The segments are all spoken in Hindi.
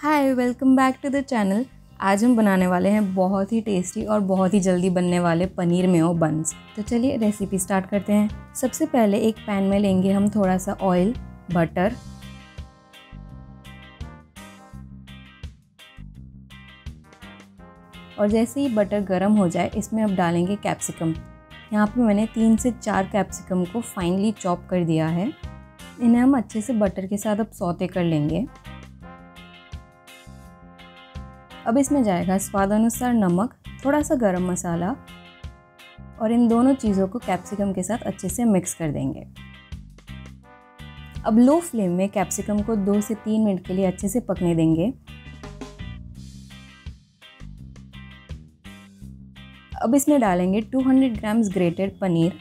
Hi welcome back to the channel आज हम बनाने वाले हैं बहुत ही टेस्टी और बहुत ही जल्दी बनने वाले पनीर मेयो बंस तो चलिए रेसिपी स्टार्ट करते हैं। सबसे पहले एक पैन में लेंगे हम थोड़ा सा ऑयल बटर और जैसे ही बटर गर्म हो जाए, इसमें अब डालेंगे कैप्सिकम यहाँ पे मैंने तीन से चार कैप्सिकम को फाइनली चॉप कर दिया है। इन्हें हम अच्छे से बटर के साथ अब सौते कर लेंगे। अब इसमें जाएगा स्वाद अनुसार नमक थोड़ा सा गरम मसाला और इन दोनों चीज़ों को कैप्सिकम के साथ अच्छे से मिक्स कर देंगे। अब लो फ्लेम में कैप्सिकम को दो से तीन मिनट के लिए अच्छे से पकने देंगे। अब इसमें डालेंगे 200 ग्राम्स ग्रेटेड पनीर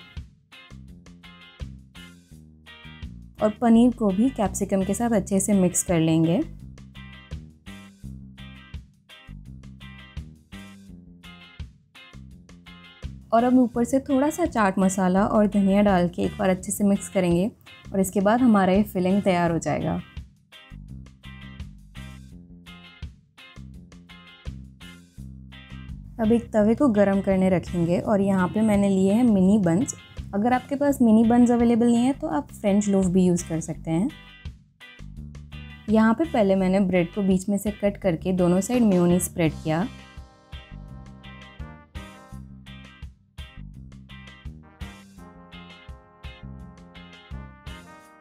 और पनीर को भी कैप्सिकम के साथ अच्छे से मिक्स कर लेंगे। और अब ऊपर से थोड़ा सा चाट मसाला और धनिया डाल के एक बार अच्छे से मिक्स करेंगे और इसके बाद हमारा ये फिलिंग तैयार हो जाएगा। अब एक तवे को गरम करने रखेंगे और यहाँ पे मैंने लिए हैं मिनी बंस अगर आपके पास मिनी बंस अवेलेबल नहीं है तो आप फ्रेंच लोफ भी यूज़ कर सकते हैं। यहाँ पे पहले मैंने ब्रेड को बीच में से कट करके दोनों साइड म्यूनी स्प्रेड किया।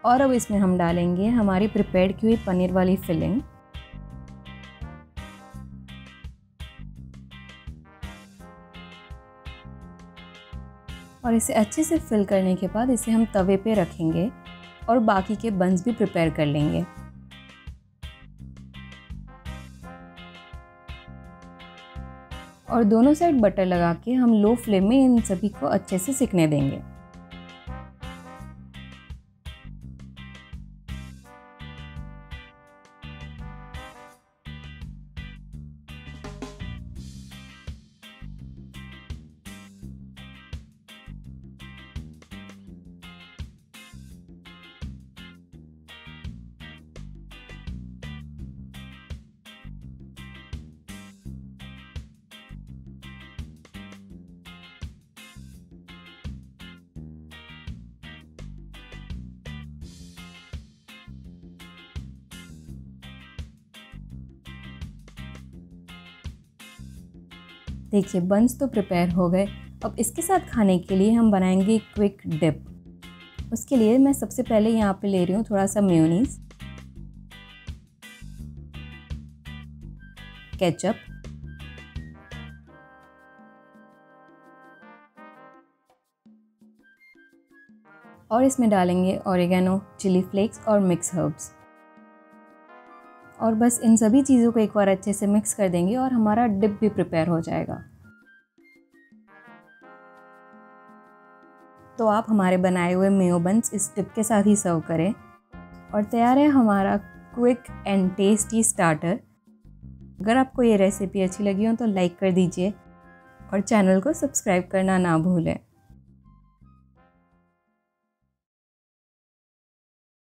और अब इसमें हम डालेंगे हमारी प्रिपेयर्ड की हुई पनीर वाली फिलिंग और इसे अच्छे से फिल करने के बाद इसे हम तवे पे रखेंगे और बाकी के बंस भी प्रिपेयर कर लेंगे. और दोनों साइड बटर लगा के हम लो फ्लेम में इन सभी को अच्छे से सिकने देंगे. देखिए बंस तो प्रिपेयर हो गए। अब इसके साथ खाने के लिए हम बनाएँगे क्विक डिप उसके लिए मैं सबसे पहले यहाँ पे ले रही हूँ थोड़ा सा मेयोनीज केचप और इसमें डालेंगे ऑरिगेनो चिली फ्लेक्स और मिक्स हर्ब्स और बस इन सभी चीज़ों को एक बार अच्छे से मिक्स कर देंगे और हमारा डिप भी प्रिपेयर हो जाएगा। तो आप हमारे बनाए हुए मेयो बंस इस टिप के साथ ही सर्व करें। और तैयार है हमारा क्विक एंड टेस्टी स्टार्टर अगर आपको ये रेसिपी अच्छी लगी हो तो लाइक कर दीजिए और चैनल को सब्सक्राइब करना ना भूलें।